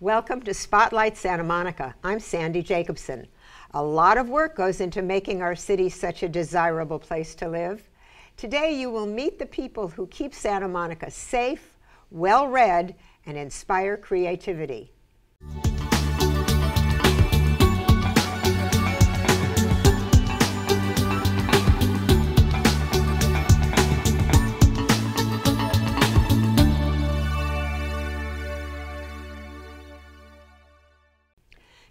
Welcome to Spotlight Santa Monica. I'm Sandy Jacobson. A lot of work goes into making our city such a desirable place to live. Today, you will meet the people who keep Santa Monica safe, well read, and inspire creativity.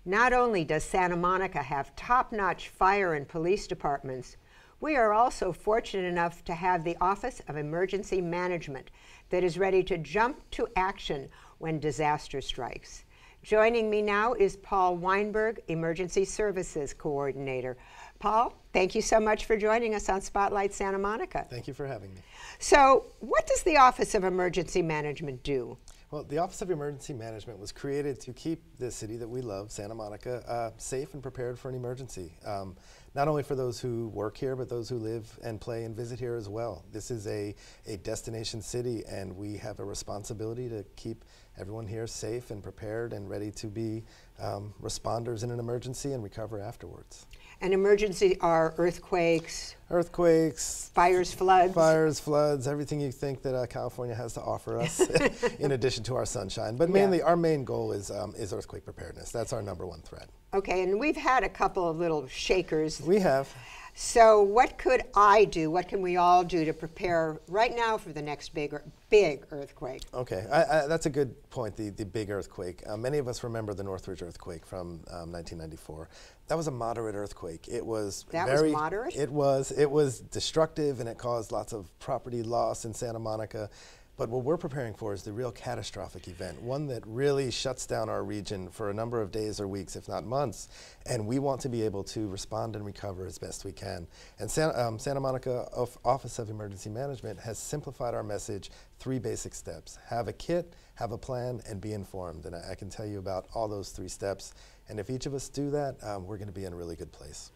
Not only does Santa Monica have top-notch fire and police departments, we are also fortunate enough to have the Office of Emergency Management that is ready to jump to action when disaster strikes. Joining me now is Paul Weinberg, Emergency Services Coordinator. Paul, thank you so much for joining us on Spotlight Santa Monica. Thank you for having me. So, what does the Office of Emergency Management do? Well, the Office of Emergency Management was created to keep the city that we love, Santa Monica, uh, safe and prepared for an emergency. Um, not only for those who work here, but those who live and play and visit here as well. This is a, a destination city, and we have a responsibility to keep everyone here safe and prepared and ready to be um, responders in an emergency and recover afterwards. An emergency are earthquakes, earthquakes, fires, floods. Fires, floods, everything you think that uh, California has to offer us, in addition to our sunshine. But mainly, yeah. our main goal is um, is earthquake preparedness. That's our number one threat. Okay, and we've had a couple of little shakers. We have. So, what could I do? What can we all do to prepare right now for the next big, big earthquake? Okay, I, I, that's a good point. The the big earthquake. Uh, many of us remember the Northridge earthquake from um, 1994. That was a moderate earthquake. It was that very. was moderate. It was. It was destructive, and it caused lots of property loss in Santa Monica. But what we're preparing for is the real catastrophic event, one that really shuts down our region for a number of days or weeks, if not months. And we want to be able to respond and recover as best we can. And Santa, um, Santa Monica Office of Emergency Management has simplified our message three basic steps have a kit, have a plan, and be informed. And I, I can tell you about all those three steps. And if each of us do that, um, we're going to be in a really good place.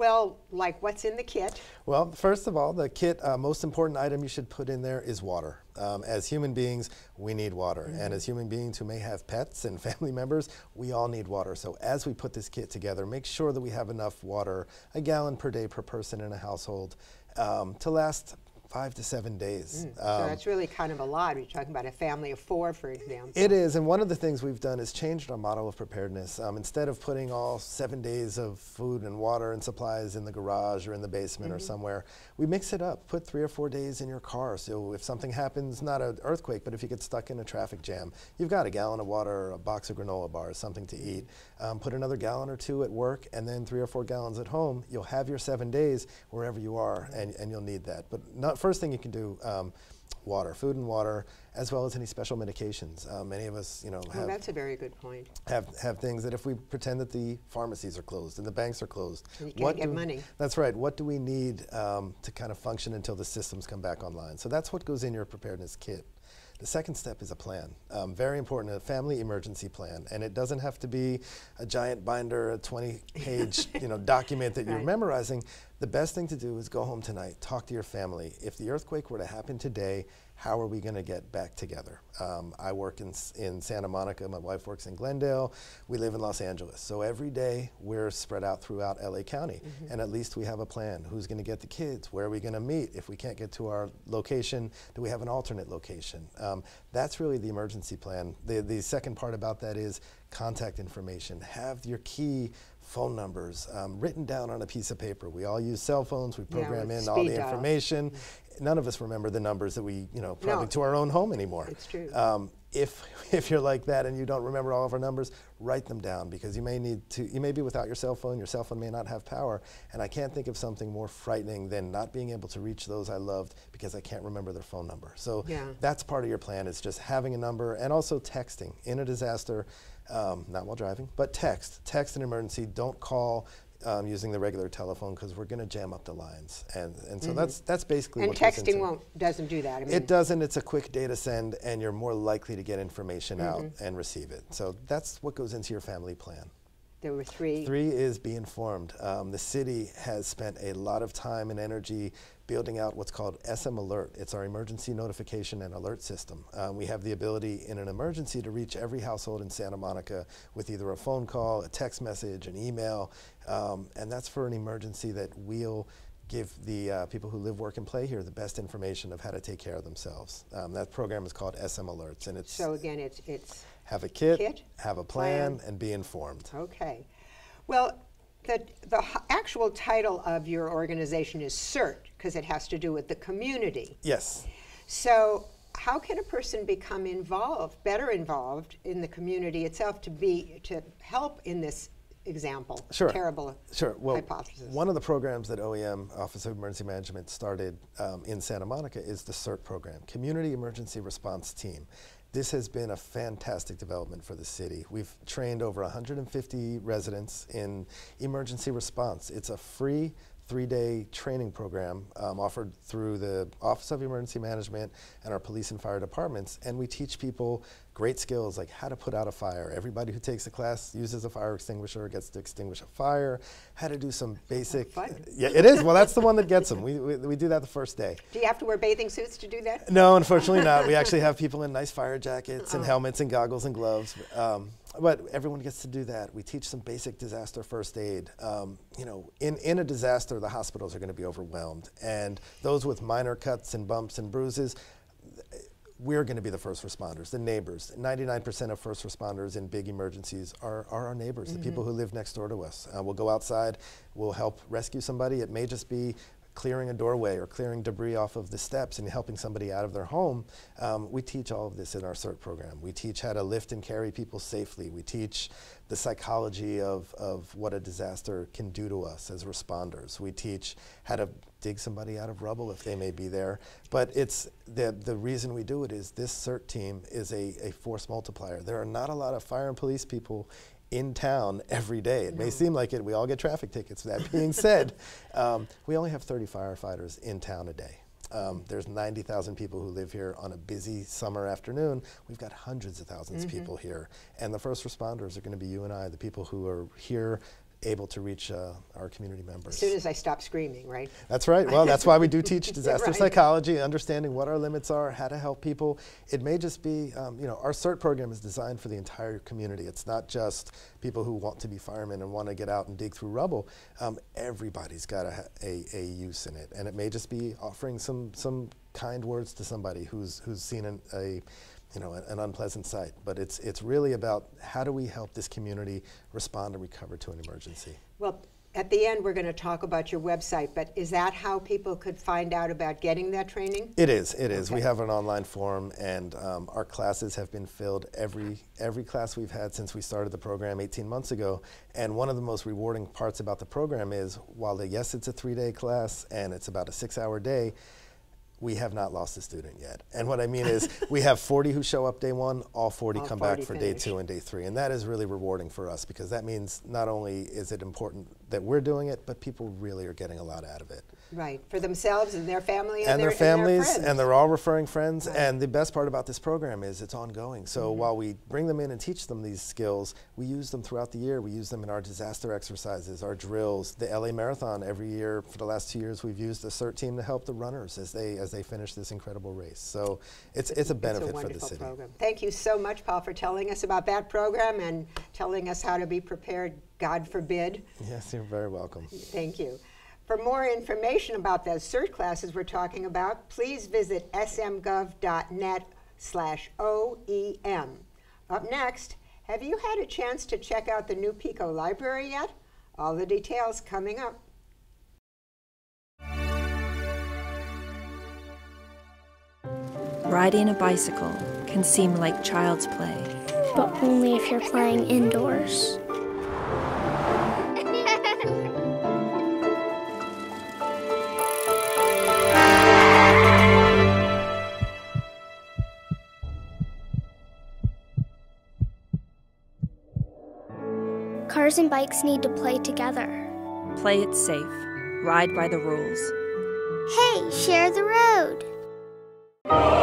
Well, like what's in the kit? Well, first of all, the kit, uh, most important item you should put in there is water. Um, as human beings, we need water. Mm -hmm. And as human beings who may have pets and family members, we all need water. So as we put this kit together, make sure that we have enough water, a gallon per day per person in a household, um, to last five to seven days. Mm. Um, so that's really kind of a lot. You're talking about a family of four, for example. It is, and one of the things we've done is changed our model of preparedness. Um, instead of putting all seven days of food and water and supplies in the garage or in the basement mm -hmm. or mm-hmm. somewhere, we mix it up. Put three or four days in your car. So if something happens, not an earthquake, but if you get stuck in a traffic jam, you've got a gallon of water, a box of granola bars, something to eat. Um, put another gallon or two at work, and then three or four gallons at home. You'll have your seven days wherever you are, and, and you'll need that. But not first thing you can do, um, water, food and water, as well as any special medications. Uh, many of us, you know, have, oh, that's a very good point. Have have things that if we pretend that the pharmacies are closed and the banks are closed, you can't get do, money. That's right. What do we need um, to kind of function until the systems come back online? So that's what goes in your preparedness kit. The second step is a plan. Um, very important, a family emergency plan. And it doesn't have to be a giant binder, a 20 page you know, document that right. you're memorizing. The best thing to do is go home tonight, talk to your family. If the earthquake were to happen today, how are we going to get back together? Um, I work in, in Santa Monica, my wife works in Glendale, we live in Los Angeles. So every day we're spread out throughout LA County, mm -hmm. and at least we have a plan. Who's going to get the kids? Where are we going to meet? If we can't get to our location, do we have an alternate location? Um, that's really the emergency plan. The, the second part about that is contact information. Have your key phone numbers um, written down on a piece of paper. We all use cell phones. We program yeah, in all the information. Mm -hmm none of us remember the numbers that we, you know, probably no. to our own home anymore. It's true. Um, if if you're like that and you don't remember all of our numbers, write them down because you may need to. You may be without your cell phone. Your cell phone may not have power, and I can't think of something more frightening than not being able to reach those I loved because I can't remember their phone number. So yeah. that's part of your plan is just having a number and also texting in a disaster. Um, not while driving, but text. Text an emergency. Don't call um, using the regular telephone because we're going to jam up the lines, and and so mm -hmm. that's that's basically. And texting won't doesn't do that. I mean it doesn't. It's a quick data send, and you're more likely to get information mm -hmm. out and receive it. So that's what goes into your family plan. There were three. Three is be informed. Um, the city has spent a lot of time and energy building out what's called SM Alert. It's our emergency notification and alert system. Um, we have the ability in an emergency to reach every household in Santa Monica with either a phone call, a text message, an email, um, and that's for an emergency that we'll give the uh, people who live, work, and play here the best information of how to take care of themselves. Um, that program is called SM Alerts, and it's So again, it's, it's, have a kit, Kit, have a plan, plan. and be informed. okay. Well, the, the actual title of your organization is CERT, because it has to do with the community. Yes. So how can a person become involved, better involved in the community itself to be, to help in this example? Sure. Terrible Sure. Well, hypothesis. one of the programs that OEM, Office of Emergency Management, started um, in Santa Monica is the CERT program, Community Emergency Response Team. This has been a fantastic development for the city. We've trained over 150 residents in emergency response. It's a free three-day training program um, offered through the Office of Emergency Management and our police and fire departments, and we teach people great skills like how to put out a fire. Everybody who takes the class uses a fire extinguisher, gets to extinguish a fire, how to do some basic. fun. Yeah, it is. Well, that's the one that gets them. We, we, we do that the first day. Do you have to wear bathing suits to do that? No, unfortunately not. We actually have people in nice fire jackets and helmets and goggles and gloves. Um, but everyone gets to do that. We teach some basic disaster first aid. Um, you know, in, in a disaster, the hospitals are going to be overwhelmed. And those with minor cuts and bumps and bruises, we're going to be the first responders, the neighbors. 99% of first responders in big emergencies are, are our neighbors, the people who live next door to us. Uh, we'll go outside, we'll help rescue somebody. It may just be clearing a doorway or clearing debris off of the steps and helping somebody out of their home. Um, we teach all of this in our CERT program. We teach how to lift and carry people safely. We teach the psychology of, of what a disaster can do to us as responders. We teach how to dig somebody out of rubble if they may be there. But it's the, the reason we do it is this CERT team is a, a force multiplier. There are not a lot of fire and police people in town every day. It may seem like it, we all get traffic tickets. That being said, um, we only have 30 firefighters in town a day. Um, there's 90,000 people who live here on a busy summer afternoon. We've got hundreds of 1000s of people here. And the first responders are going to be you and I, the people who are here able to reach uh, our community members. As soon as I stop screaming, right? That's right. Well, that's why we do teach disaster Right. psychology, understanding what our limits are, how to help people. It may just be, um, you know, our CERT program is designed for the entire community. It's not just people who want to be firemen and want to get out and dig through rubble. Um, everybody's got a, a, a use in it, and it may just be offering some some kind words to somebody who's who's seen an, a you know, an, an unpleasant sight. But it's it's really about how do we help this community respond and recover to an emergency. Well, at the end, we're going to talk about your website, but is that how people could find out about getting that training? It is. It is. We have an online forum, and um, our classes have been filled every every class we've had since we started the program 18 months ago. And one of the most rewarding parts about the program is, while the, yes, it's a three-day class and it's about a six-hour day. We have not lost a student yet. And what I mean is, we have 40 who show up day one, all 40 All come 40 back for day two and day three. And that is really rewarding for us because that means not only is it important that we're doing it, but people really are getting a lot out of it Right, for themselves and their family and, and their their, families, friends. and they're all referring friends. Right. And the best part about this program is it's ongoing. So Mm-hmm. while we bring them in and teach them these skills, we use them throughout the year. We use them in our disaster exercises, our drills, the LA Marathon. Every year for the last two years, we've used the CERT team to help the runners as they as they finish this incredible race. So it's it's a benefit it's a for the city. program. Thank you so much, Paul, for telling us about that program and telling us how to be prepared, God forbid. Yes, you're very welcome. Thank you. For more information about those CERT classes we're talking about, please visit smgov.net slash OEM. Up next, have you had a chance to check out the new Pico Library yet? All the details coming up. Riding a bicycle can seem like child's play, but only if you're playing indoors. Cars and bikes need to play together. play it safe, ride by the rules. Hey, share the road!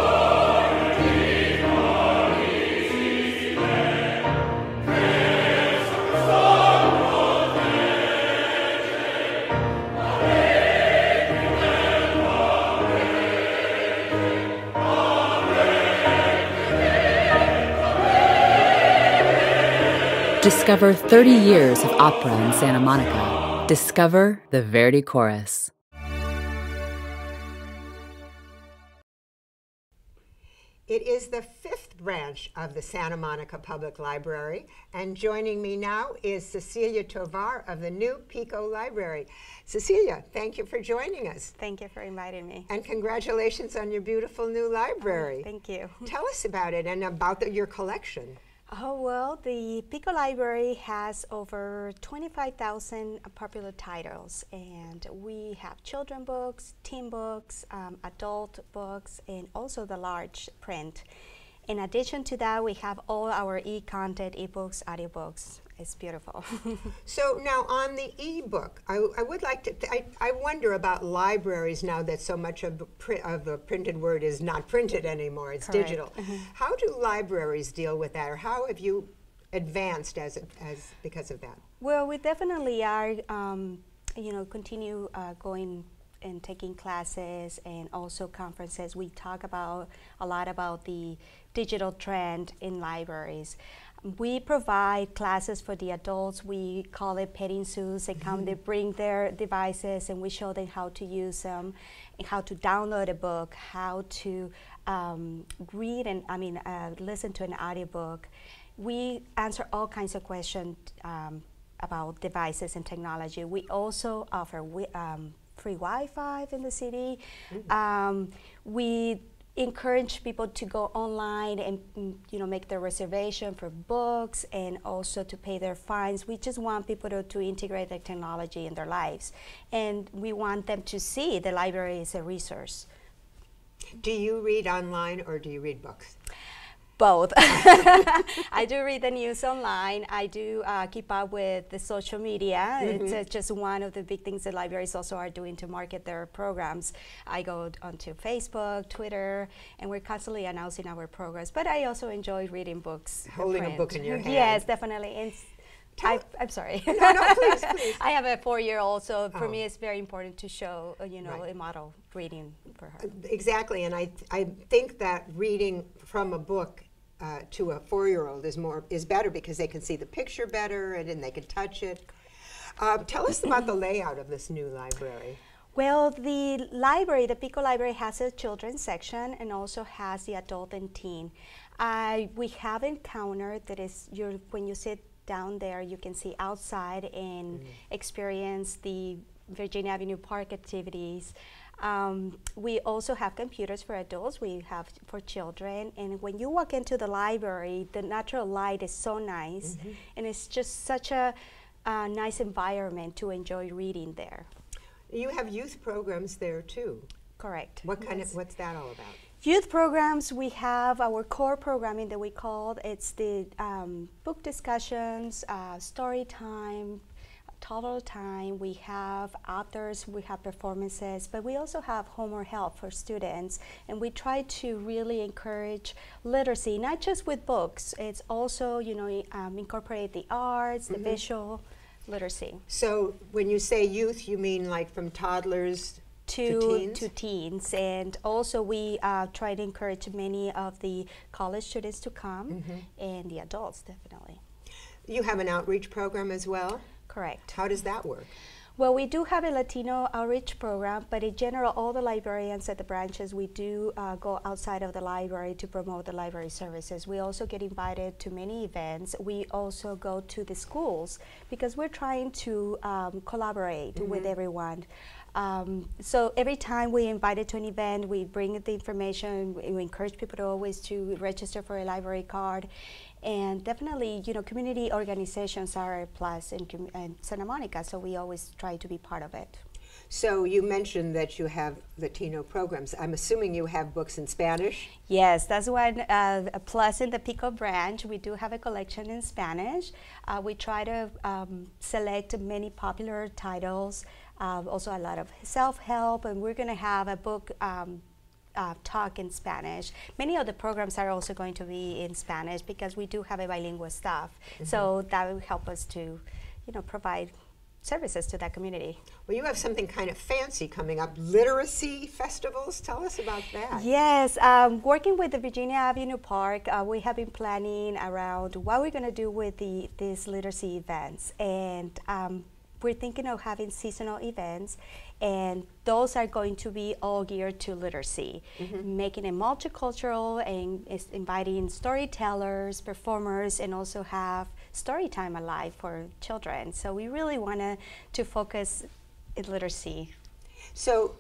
Discover 30 years of opera in Santa Monica. Discover the Verdi Chorus. It is the fifth branch of the Santa Monica Public Library, and joining me now is Cecilia Tovar of the new Pico Library. Cecilia, thank you for joining us, Thank you for inviting me. and congratulations on your beautiful new library. Thank you. Tell us about it and about the, your collection. Oh, well, the Pico Library has over 25,000 popular titles, and we have children books, teen books, um, adult books, and also the large print. In addition to that, we have all our e-content, ebooks, audiobooks. It's beautiful. So now on the e-book, I, I would like to, I, I wonder about libraries now that so much of of the printed word is not printed anymore, it's Correct. digital. How do libraries deal with that, or how have you advanced as, as because of that? Well, we definitely are, um, you know, continue uh, going and taking classes and also conferences. We talk about a lot about the digital trend in libraries. We provide classes for the adults. We call it petting zoos. They come, they bring their devices, and we show them how to use them, and how to download a book, how to um, read and I mean uh, listen to an audiobook. We answer all kinds of questions um, about devices and technology. We also offer wi- um, free Wi-Fi in the city. Um, we encourage people to go online and mm, you know make their reservation for books and also to pay their fines. We just want people to, to integrate the technology in their lives, and we want them to see the library as a resource. Do you read online or do you read books? Both. I do read the news online. I do uh, keep up with the social media. It's uh, just one of the big things that libraries also are doing to market their programs. I go onto Facebook, Twitter, and we're constantly announcing our programs. But I also enjoy reading books. in Holding a book in your hand. Yes, definitely. And I, I'm sorry. No, no, please, please. I have a four-year-old, so for Oh. me it's very important to show, uh, you know, Right. a model reading for her. Exactly, and I, I think that reading from a book uh, to a four-year-old is more is better because they can see the picture better and, then they can touch it. Uh, tell us about the layout of this new library. Well, the library, the Pico Library, has a children's section and also has the adult and teen. Uh, we have encountered that is your when you sit down there, you can see outside and experience the Virginia Avenue Park activities. Um, we also have computers for adults. We have for children. And when you walk into the library, the natural light is so nice, and it's just such a uh, nice environment to enjoy reading there. You have youth programs there too. Correct. What kind Yes. of what's that all about? Youth programs, we have our core programming that we call it's the um, book discussions, uh, story time, toddler time. We have authors, we have performances, but we also have homework help for students. And we try to really encourage literacy, not just with books. It's also, you know, um, incorporate the arts, the visual literacy. So when you say youth, you mean like from toddlers to teens? to teens, and also we uh, try to encourage many of the college students to come, Mm-hmm. and the adults definitely. You have an outreach program as well. Correct. How does that work? Well, we do have a Latino outreach program, but in general, all the librarians at the branches, we do uh, go outside of the library to promote the library services. We also get invited to many events. We also go to the schools because we're trying to um, collaborate with everyone. Um, so every time we're invited to an event, we bring the information. We, we encourage people to always to register for a library card, and definitely, you know, community organizations are a plus in, in Santa Monica. So we always try to be part of it. So you mentioned that you have Latino programs. I'm assuming you have books in Spanish. Yes, that's one uh, a plus in the Pico branch. We do have a collection in Spanish. Uh, we try to um, select many popular titles, uh, also a lot of self-help, and we're going to have a book um, uh, talk in Spanish. Many of the programs are also going to be in Spanish because we do have a bilingual staff. So that will help us to, you know, provide services to that community. Well, you have something kind of fancy coming up literacy festivals. Tell us about that. Yes, um, working with the Virginia Avenue Park, uh, we have been planning around what we're going to do with the, these literacy events. And um, we're thinking of having seasonal events and those are going to be all geared to literacy, mm-hmm. making it multicultural and inviting storytellers, performers, and also have story time alive for children. So we really want to focus in literacy. So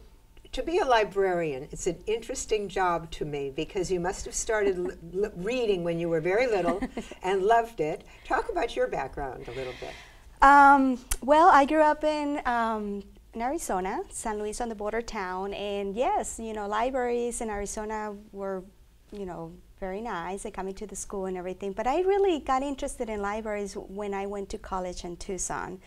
to be a librarian, it's an interesting job to me because you must have started reading when you were very little and loved it. Talk about your background a little bit. Um, well, I grew up in um, in Arizona, San Luis on the border town, and yes, you know, libraries in Arizona were, you know, very nice and coming to the school and everything. But I really got interested in libraries when I went to college in Tucson.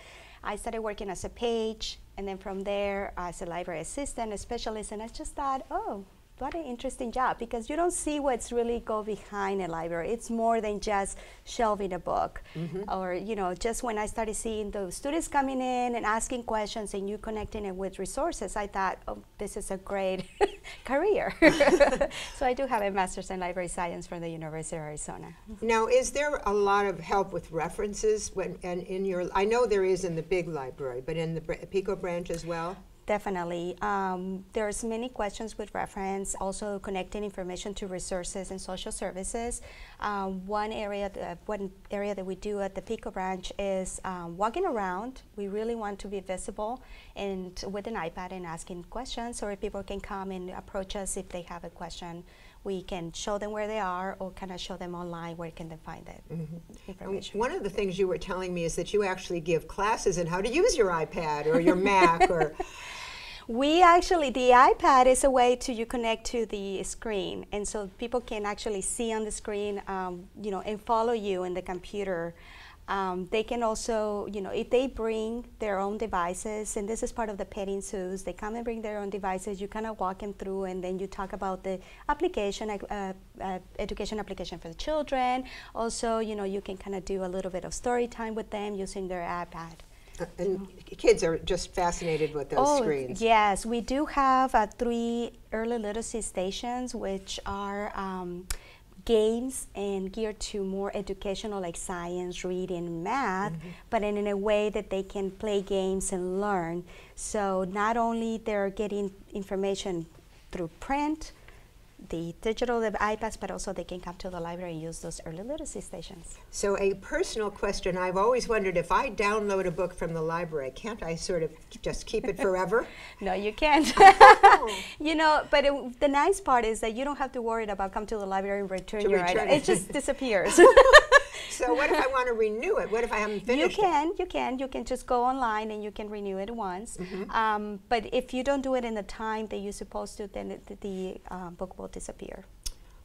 I started working as a page, and then from there as a library assistant, a specialist, and I just thought, oh, what an interesting job because you don't see what's really go behind a library. It's more than just shelving a book, mm-hmm. or you know, just when I started seeing the students coming in and asking questions and you connecting it with resources, I thought, oh, this is a great career. so I do have a master's in library science from the University of Arizona. Now, is there a lot of help with references when and in your? I know there is in the big library, but in the Pico branch as well. Definitely. Um, there's many questions with reference, also connecting information to resources and social services. Um, one area, that, one area that we do at the Pico branch is um, walking around. We really want to be visible and with an iPad and asking questions, or if people can come and approach us if they have a question we can show them where they are or kind of show them online where can they find that mm-hmm. information. One of the things you were telling me is that you actually give classes in how to use your iPad or your Mac or We actually, the iPad is a way to you connect to the screen, and so people can actually see on the screen, um, you know, and follow you in the computer. Um, they can also, you know, if they bring their own devices, and this is part of the petting zoos, they come and bring their own devices, you kind of walk them through, and then you talk about the application, uh, uh, education application for the children. Also, you know, you can kind of do a little bit of story time with them using their iPad. Uh, and kids are just fascinated with those oh, screens. Yes, we do have uh, three early literacy stations, which are um, games and geared to more educational like science, reading, math, mm-hmm. but in, in, a way that they can play games and learn. So not only they're getting information through print, the digital the iPads, but also they can come to the library and use those early literacy stations. So a personal question, I've always wondered if I download a book from the library, can't I sort of just keep it forever? no, you can't. Oh. you know, but it, the nice part is that you don't have to worry about come to the library and return to your return item. It. it just disappears. So what if I want to renew it? What if I haven't finished it? You can, it? you can. You can just go online and you can renew it once. Mm-hmm. Um, but if you don't do it in the time that you're supposed to, then it, the, the uh, book will disappear.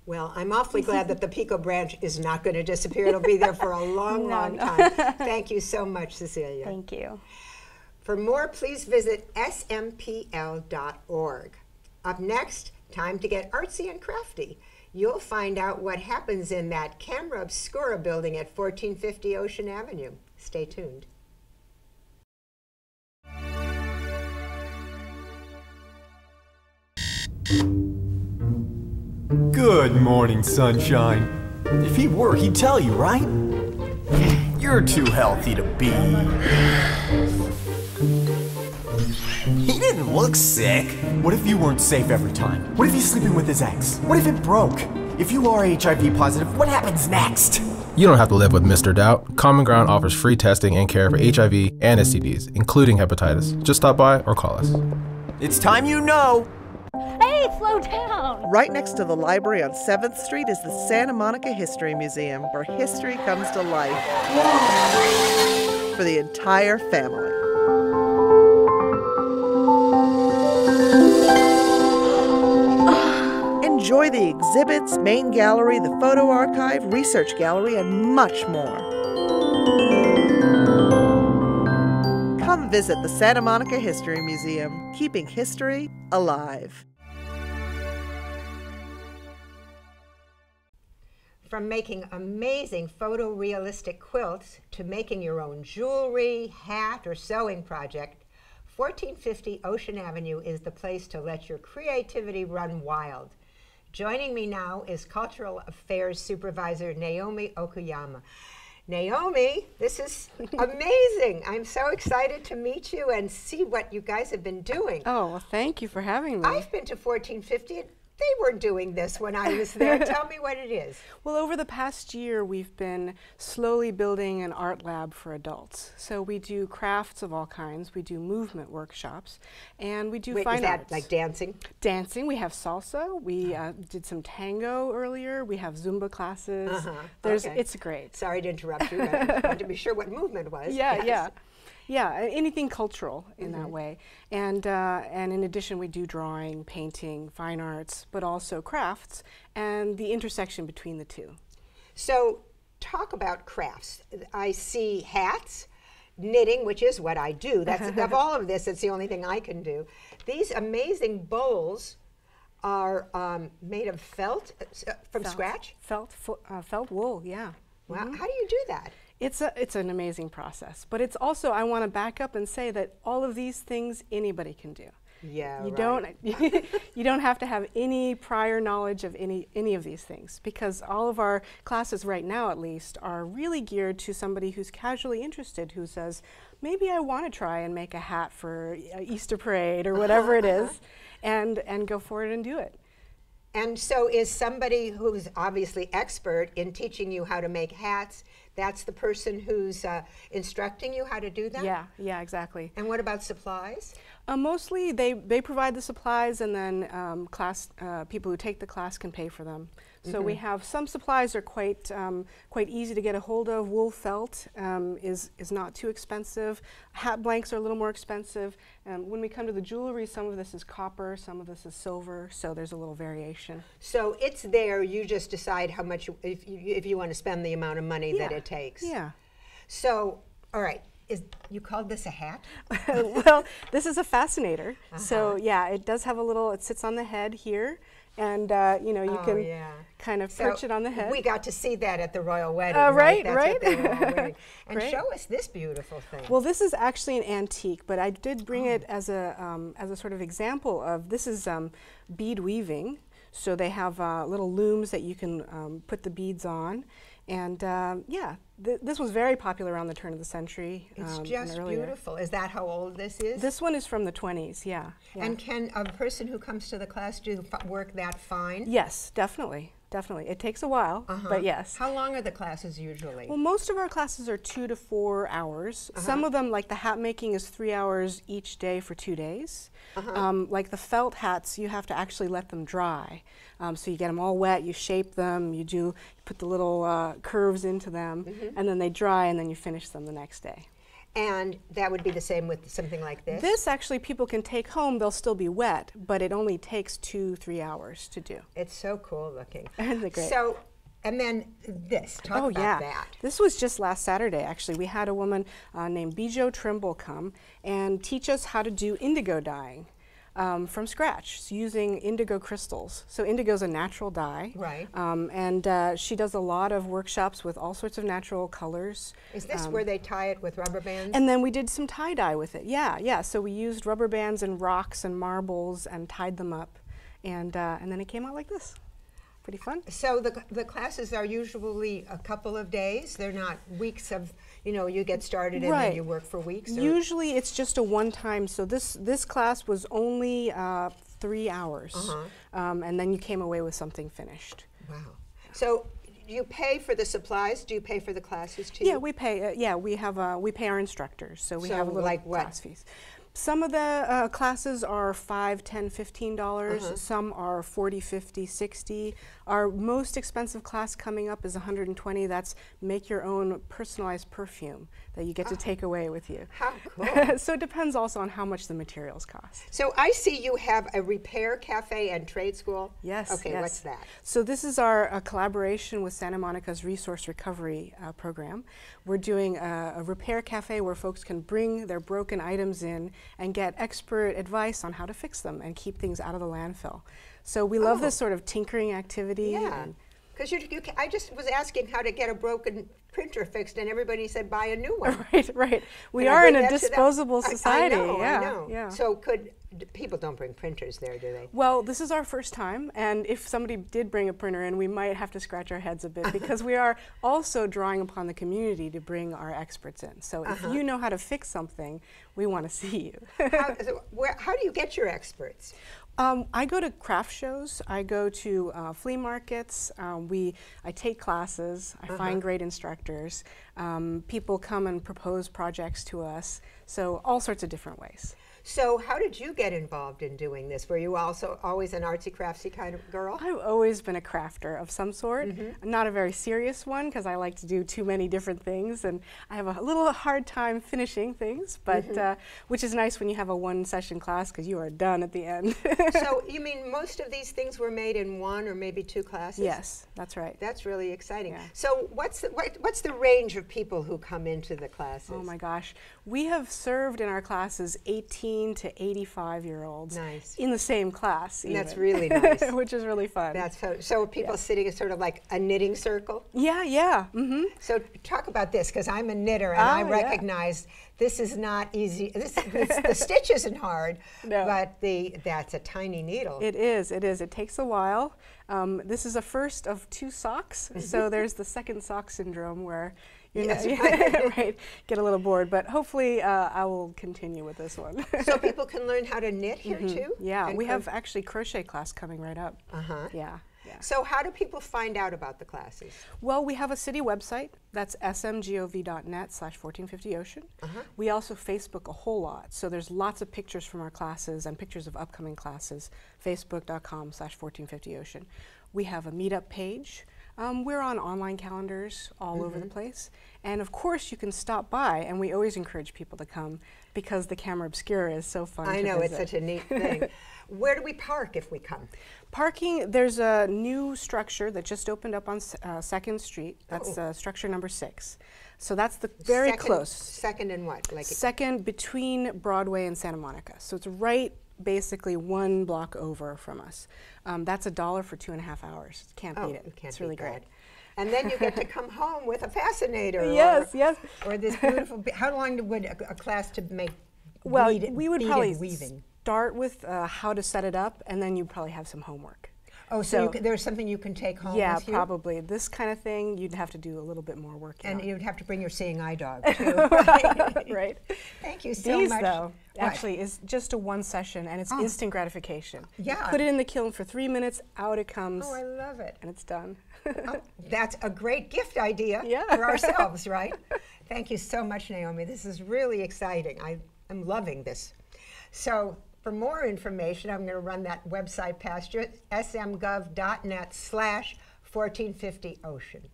Well, I'm awfully glad that the Pico branch is not going to disappear. It'll be there for a long, no, long no. time. Thank you so much, Cecilia. Thank you. For more, please visit smpl.org. Up next, time to get artsy and crafty you'll find out what happens in that camera obscura building at 1450 Ocean Avenue. Stay tuned. Good morning, sunshine. If he were, he'd tell you, right? You're too healthy to be. He didn't look sick. What if you weren't safe every time? What if he's sleeping with his ex? What if it broke? If you are HIV positive, what happens next? You don't have to live with Mr. Doubt. Common Ground offers free testing and care for HIV and STDs, including hepatitis. Just stop by or call us. It's time you know. Hey, slow down! Right next to the library on 7th Street is the Santa Monica History Museum, where history comes to life for the entire family. Enjoy the exhibits, main gallery, the photo archive, research gallery, and much more. Come visit the Santa Monica History Museum, keeping history alive. From making amazing photorealistic quilts to making your own jewelry, hat, or sewing project, 1450 Ocean Avenue is the place to let your creativity run wild. Joining me now is Cultural Affairs Supervisor Naomi Okuyama. Naomi, this is amazing. I'm so excited to meet you and see what you guys have been doing. Oh, well, thank you for having me. I've been to 1450 they were doing this when I was there. Tell me what it is. Well, over the past year, we've been slowly building an art lab for adults. So we do crafts of all kinds. We do movement workshops, and we do Wait, fine is that arts. like dancing? Dancing. We have salsa. We uh, did some tango earlier. We have Zumba classes. Uh-huh. There's, okay. it's great. Sorry to interrupt you. but I wanted to be sure what movement was. Yeah, Yes. yeah. Yeah, anything cultural in that Mhm. way. And, uh, and in addition, we do drawing, painting, fine arts, but also crafts and the intersection between the two. So, talk about crafts. I see hats, knitting, which is what I do. That's of all of this. It's the only thing I can do. These amazing bowls are um, made of felt uh, uh, from Felt. scratch. Felt, uh, felt wool, yeah. Wow, Mhm. how do you do that? It's, a, it's an amazing process. But it's also, I want to back up and say that all of these things anybody can do. Yeah, you right. don't you don't have to have any prior knowledge of any any of these things because all of our classes right now at least are really geared to somebody who's casually interested who says maybe I want to try and make a hat for uh, Easter parade or whatever it is and and go for it and do it. And so, is somebody who's obviously expert in teaching you how to make hats? That's the person who's uh, instructing you how to do that. Yeah, yeah, exactly. And what about supplies? Uh, mostly, they they provide the supplies, and then um, class uh, people who take the class can pay for them. So we Mhm. have some supplies are quite um, quite easy to get a hold of. Wool felt um, is is not too expensive. Hat blanks are a little more expensive. Um, when we come to the jewelry, some of this is copper, some of this is silver. So there's a little variation. So it's there. You just decide how much you, if you, if you want to spend the amount of money that it takes. yeah. So, all right. Is you called this a hat? well, this is a fascinator. So Uh-huh. yeah, it does have a little. It sits on the head here, and uh, you know you Oh, can yeah. kind of So perch it on the head. We got to see that at the royal wedding. Uh, right, That's right. What they were all. And Great. show us this beautiful thing. Well, this is actually an antique, but I did bring it as a um, as a sort of example of this is um, bead weaving. So they have uh, little looms that you can um, put the beads on, and um, yeah, th- this was very popular around the turn of the century. it's um, just beautiful. Is that how old this is? This one is from the 20s, yeah. yeah. And can a person who comes to the class do f- work that fine? yes, definitely, definitely. It takes a while, Uh-huh. but yes. How long are the classes usually? Well, most of our classes are two to four hours. Some Uh-huh. of them, like the hat making, is three hours each day for two days. Uh-huh. Um, like the felt hats, you have to actually let them dry. Um, so you get them all wet, you shape them, you do you put the little uh, curves into them, Mhm. and then they dry, and then you finish them the next day. And that would be the same with something like this? This actually people can take home. They'll still be wet, but it only takes two, three hours to do. It's so cool looking. Isn't great? So, and then this. Talk oh about yeah, that. this was just last Saturday. Actually, we had a woman uh, named Bijo Trimble come and teach us how to do indigo dyeing um, from scratch so using indigo crystals. So indigo is a natural dye, Right. Um, and uh, she does a lot of workshops with all sorts of natural colors. Is this um, where they tie it with rubber bands? and then we did some tie dye with it. Yeah, yeah. So we used rubber bands and rocks and marbles and tied them up, and uh, and then it came out like this. Pretty fun. So the, the classes are usually a couple of days. They're not weeks of, you know, you get started and then you work for weeks. or- Usually it's just a one time. So this this class was only uh, three hours, Uh-huh. um, and then you came away with something finished. Wow. So you pay for the supplies? Do you pay for the classes too? Yeah, we pay. Uh, yeah, we have. Uh, we pay our instructors, so we So have a little like what? class fees. Some of the uh, classes are five, ten, fifteen dollars. Uh-huh. Some are 40, 50, 60. Our most expensive class coming up is 120. That's make your own personalized perfume that you get to take away with you. How cool. so it depends also on how much the materials cost. So I see you have a repair cafe and trade school. Yes. Okay, yes. what's that? So this is our uh, collaboration with Santa Monica's Resource Recovery uh, Program. We're doing a repair cafe where folks can bring their broken items in and get expert advice on how to fix them and keep things out of the landfill. So we love Oh. this sort of tinkering activity. Yeah. Because you, you, I just was asking how to get a broken printer fixed, and everybody said buy a new one. Right, right. We Can I are in a that to them? disposable society. I, know, yeah, I know. yeah. So could people don't bring printers there, do they? Well, this is our first time, and if somebody did bring a printer in, we might have to scratch our heads a bit because we are also drawing upon the community to bring our experts in. So if Uh-huh. you know how to fix something, we want to see you. how, so where, how do you get your experts? Um, I go to craft shows. I go to uh, flea markets. Um, we, I take classes. I Uh-huh. find great instructors. Um, people come and propose projects to us. So all sorts of different ways. So how did you get involved in doing this? Were you also always an artsy craftsy kind of girl? I've always been a crafter of some sort. Mm-hmm. Not a very serious one because I like to do too many different things, and I have a little hard time finishing things. But Mhm. uh, which is nice when you have a one-session class because you are done at the end. so you mean most of these things were made in one or maybe two classes? yes, that's right. That's really exciting. Yeah. So what's the, what, what's the range of people who come into the classes? Oh my gosh. We have served in our classes 18 to 85 year olds Nice. in the same class. And that's really nice. Which is really fun. That's so, so people Yeah. sitting is sort of like a knitting circle. yeah, yeah. Mm-hmm. So talk about this because I'm a knitter and I Oh, yeah. recognize this is not easy. This, this, the stitch isn't hard, No. but the that's a tiny needle. It is, it is. It takes a while. Um, this is a first of two socks. so there's the second sock syndrome where you Yes, know, right. right, get a little bored. But hopefully uh, I will continue with this one. so people can learn how to knit here Mhm. too. Yeah, And we have actually crochet class coming right up. Uh huh. Yeah, yeah. So how do people find out about the classes? Well, we have a city website. That's smgov.net slash 1450ocean. Uh-huh. We also Facebook a whole lot. So there's lots of pictures from our classes and pictures of upcoming classes, facebook.com slash 1450ocean. We have a meetup page. Um, we're on online calendars all over the Mhm. place. And of course, you can stop by, and we always encourage people to come because the camera obscura is so fun. I know it's such a neat thing. Where do we park if we come? Parking, there's a new structure that just opened up on uh, Second Street. That's Oh. uh, structure number six. So that's the very Second- close. Second and what? Like Second between Broadway and Santa Monica. So it's right basically one block over from us. Um, that's a dollar for two and a half hours. Can't Oh, beat it. can't it's really great. that. And then you get to come home with a fascinator. Yes, or, yes. Or this beautiful. be- How long would a, a class to make? Well, we would probably weaving. start with uh, how to set it up, and then you probably have some homework. Oh, so, you c there's something you can take home yeah, with you? probably. This kind of thing, you'd have to do a little bit more work. And out. you'd have to bring your seeing eye dog too. right. Thank you so These, much. though, What? actually is just a one session, and it's Oh. instant gratification. Yeah. Put it in the kiln for three minutes, out it comes, Oh, I love it. and it's done. Oh, that's a great gift idea Yeah. for ourselves, right? Thank you so much, Naomi. This is really exciting. I am loving this. So, for more information, I'm going to run that website past you, smgov.net slash 1450 ocean.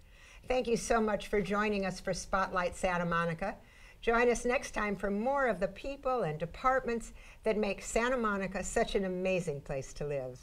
Thank you so much for joining us for Spotlight Santa Monica. Join us next time for more of the people and departments that make Santa Monica such an amazing place to live.